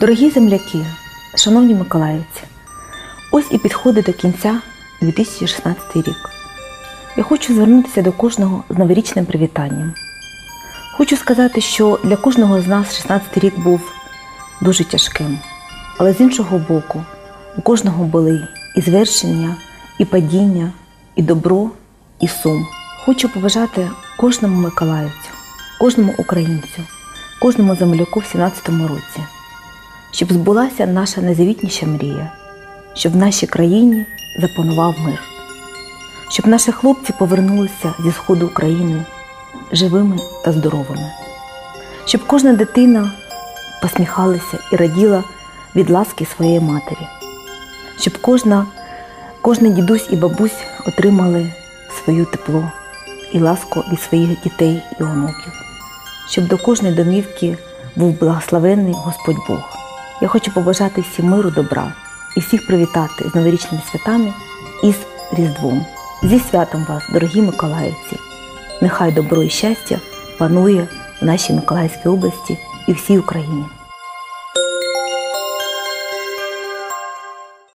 Дорогі земляки, шановні миколаївці, ось і підходить до кінця 2016 рік. Я хочу звернутися до кожного з новорічним привітанням. Хочу сказати, що для кожного з нас 16 рік був дуже тяжким, але з іншого боку, у кожного були і звершення, і падіння, і добро, і сум. Хочу побажати кожному миколаївцю, кожному українцю, кожному земляку в 17 році, щоб збулася наша найзавітніша мрія, щоб в нашій країні запанував мир, щоб наші хлопці повернулися зі сходу України живими та здоровими, щоб кожна дитина посміхалася і раділа від ласки своєї матері, щоб кожна, кожний дідусь і бабусь отримали своє тепло і ласку від своїх дітей і онуків, щоб до кожної домівки був благословенний Господь Бог. Я хочу побажати всім миру, добра і всіх привітати з новорічними святами і з Різдвом. Зі святом вас, дорогі миколаївці! Нехай добро і щастя панує в нашій Миколаївській області і всій Україні.